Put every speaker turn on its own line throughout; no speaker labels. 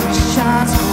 Your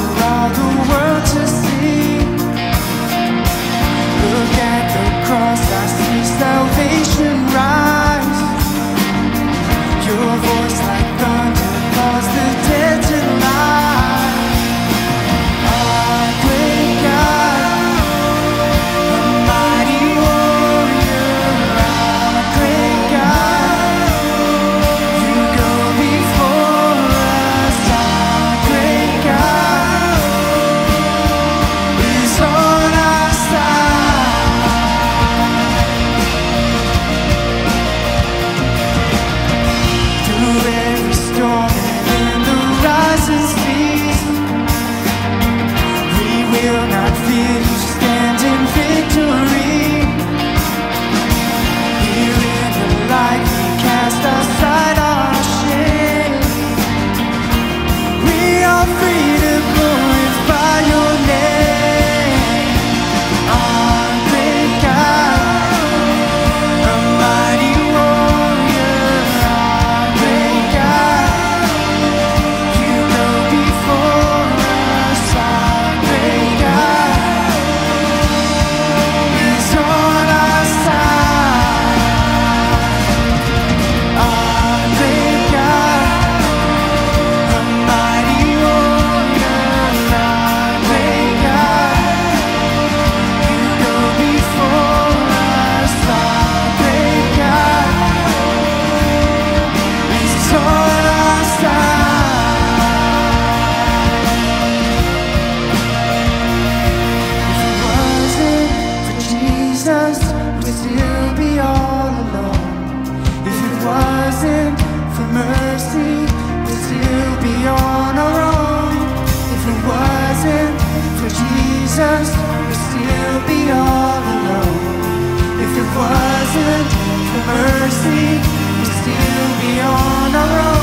free mercy, we'd still be on our own.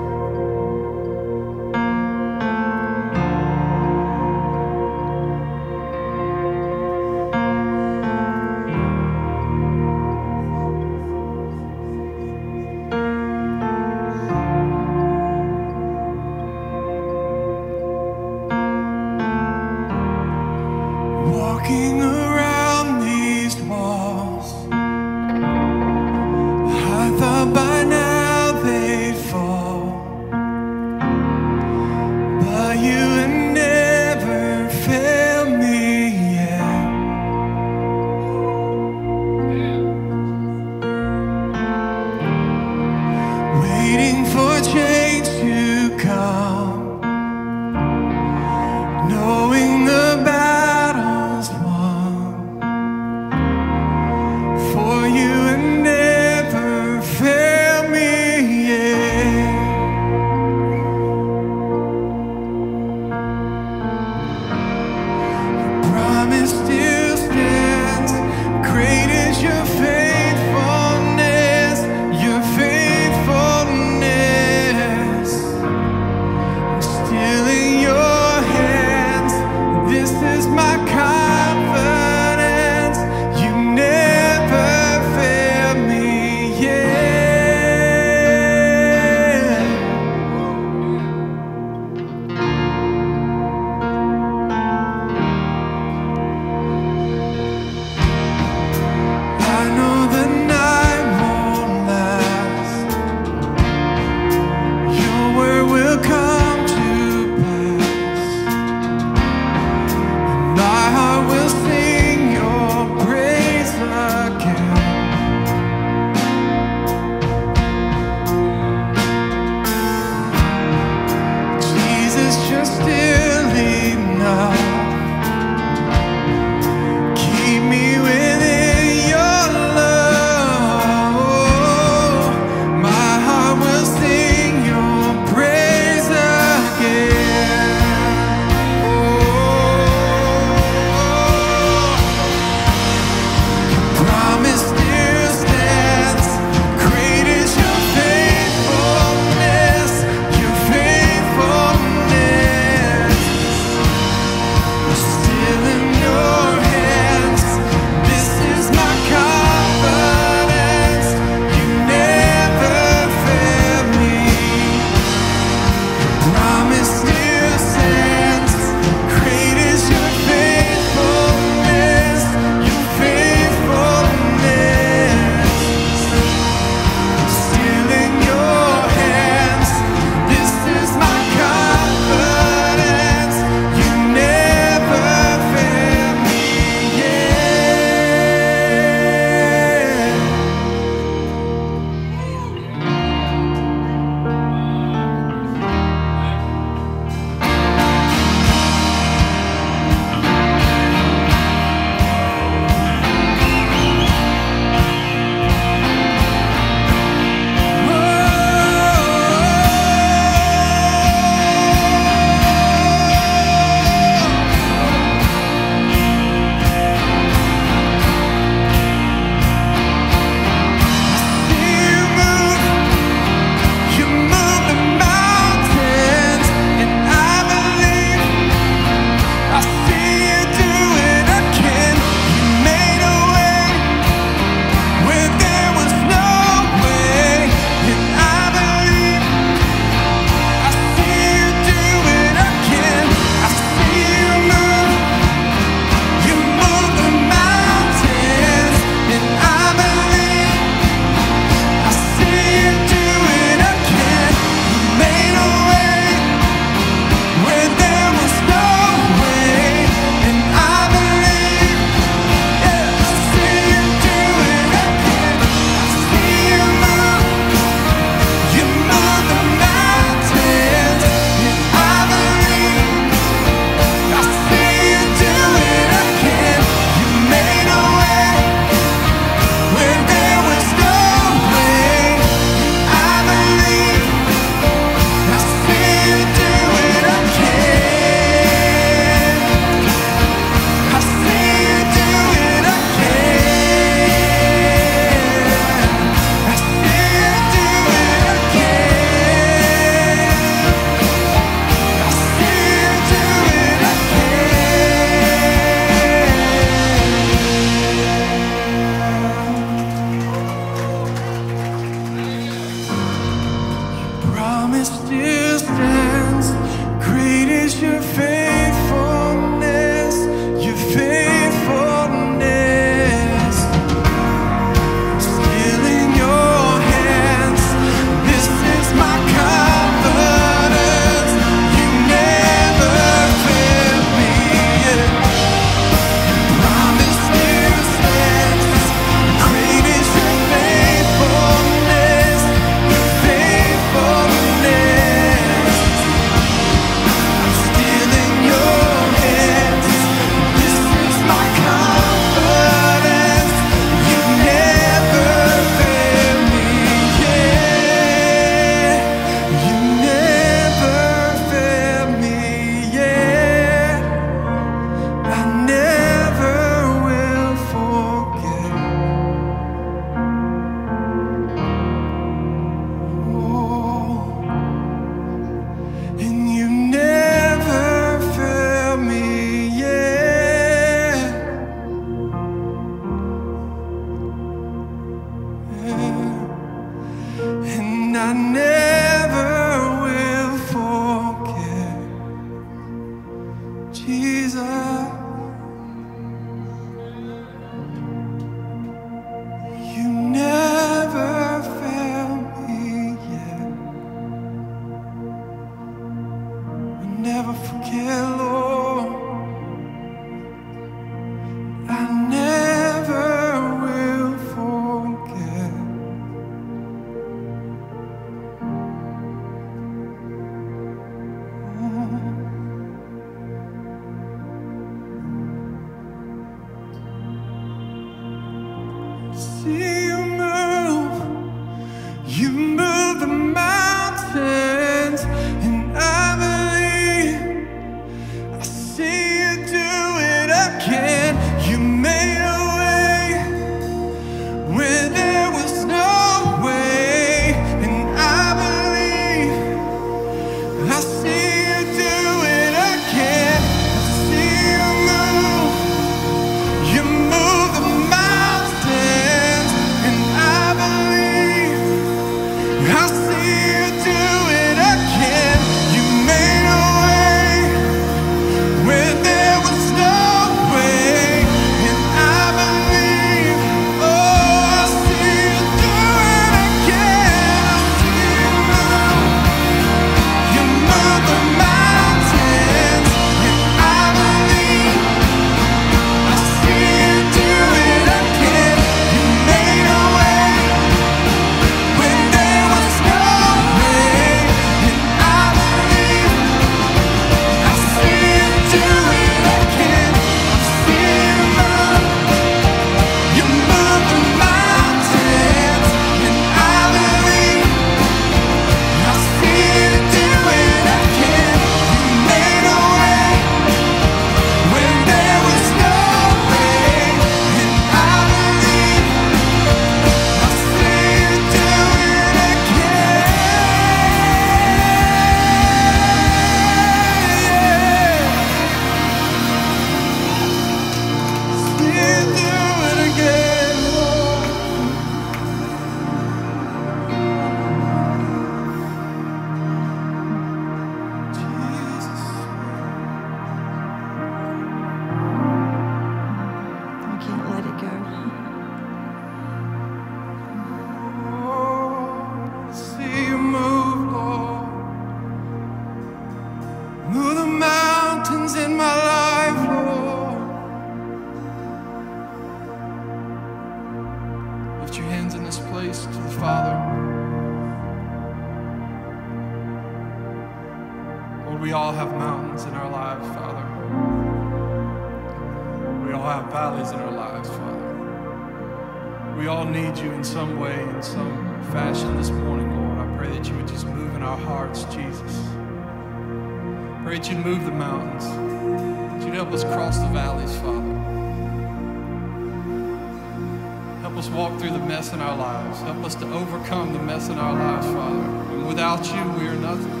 in our lives, Father. And without you, we are nothing.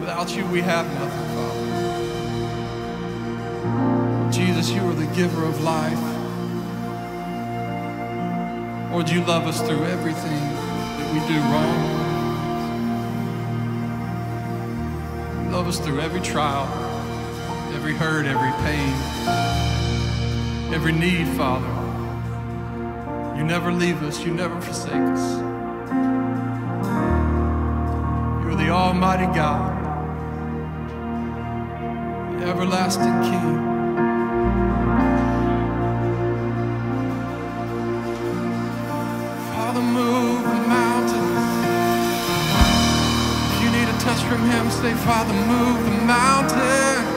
Without you, we have nothing, Father. Jesus, you are the giver of life. Lord, you love us through everything that we do wrong. You love us through every trial, every hurt, every pain, every need, Father. You never leave us, you never forsake us. You're the Almighty God, the everlasting King. Father, move the mountains. If you need a touch from Him, say, Father, move the mountains.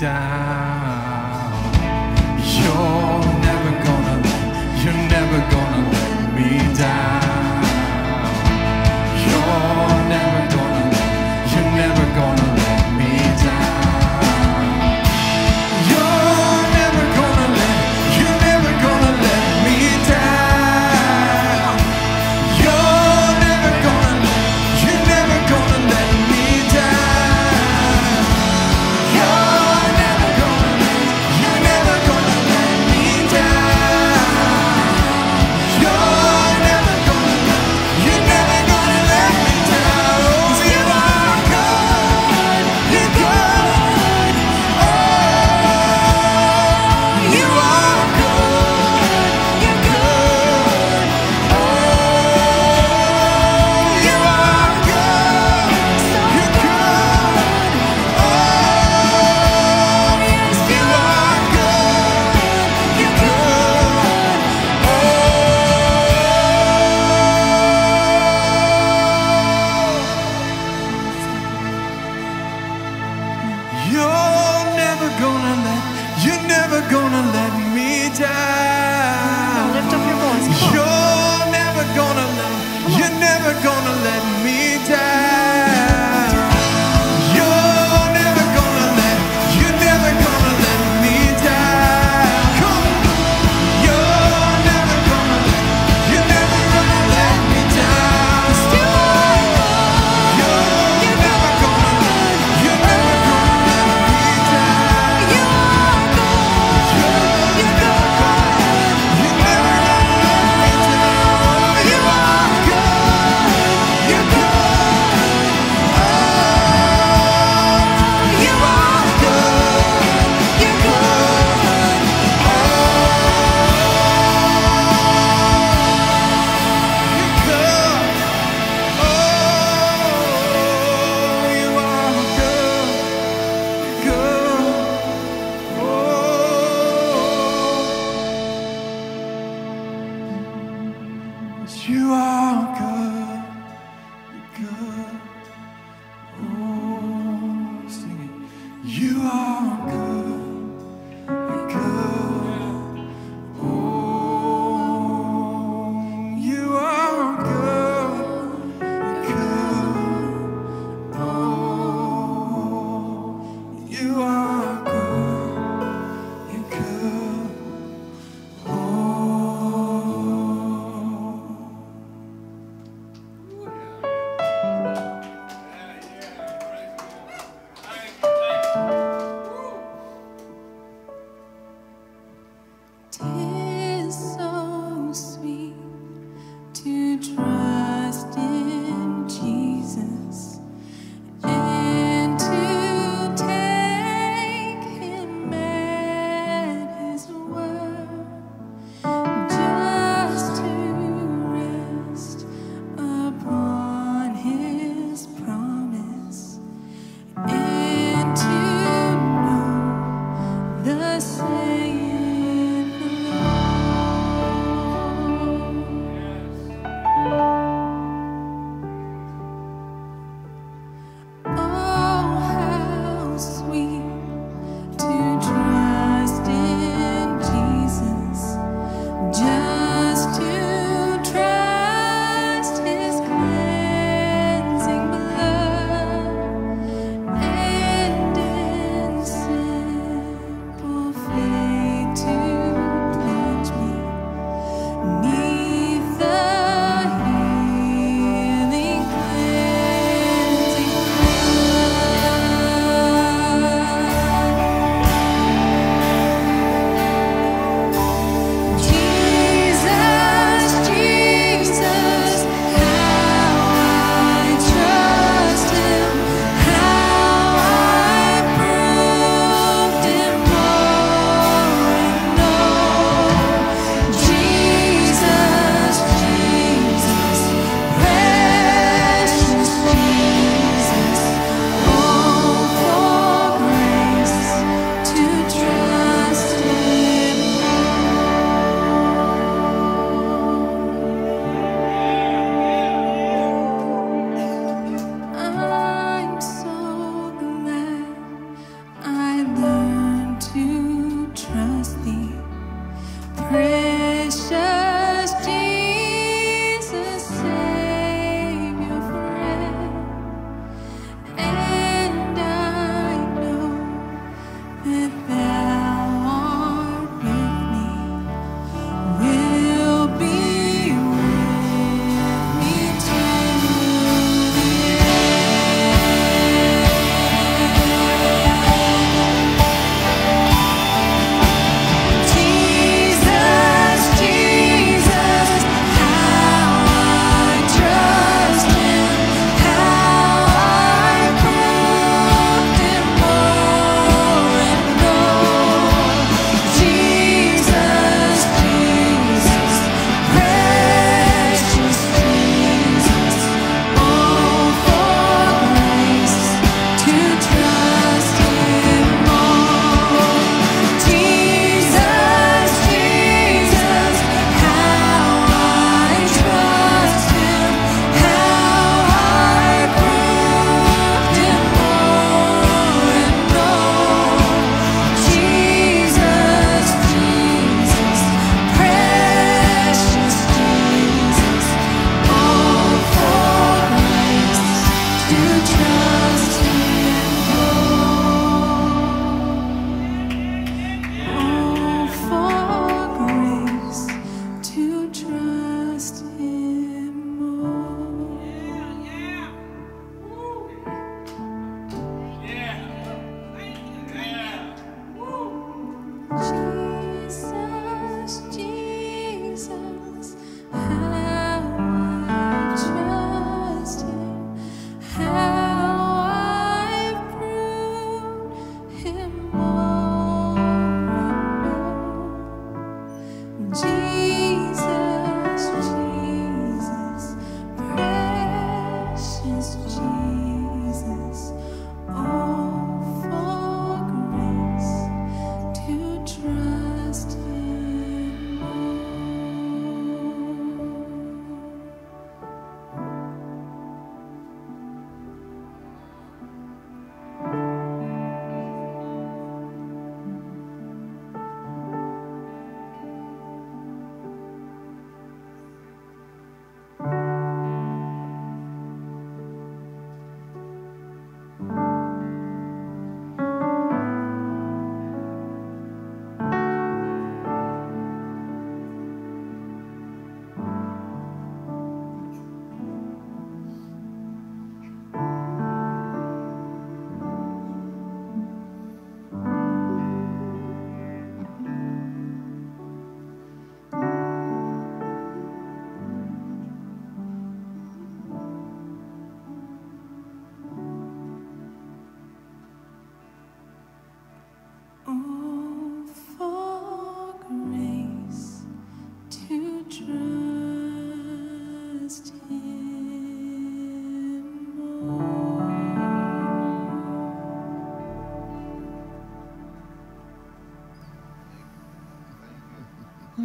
down. You're never gonna, you're never gonna let me down.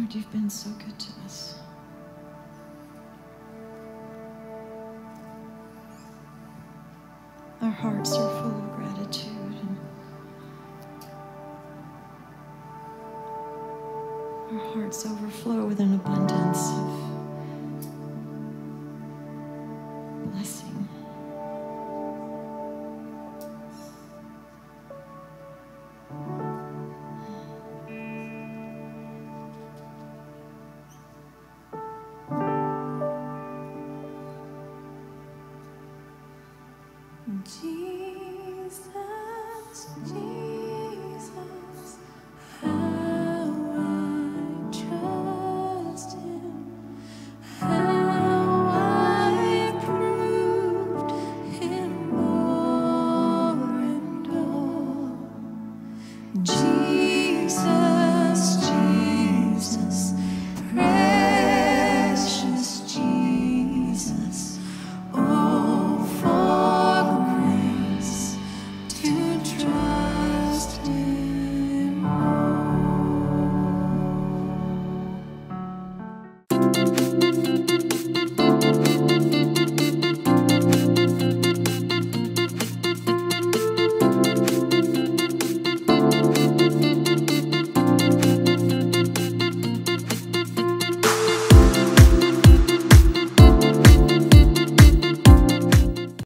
Lord, you've been so good to us. Our hearts are full of gratitude. And our hearts overflow with an abundance. Jesus, Jesus.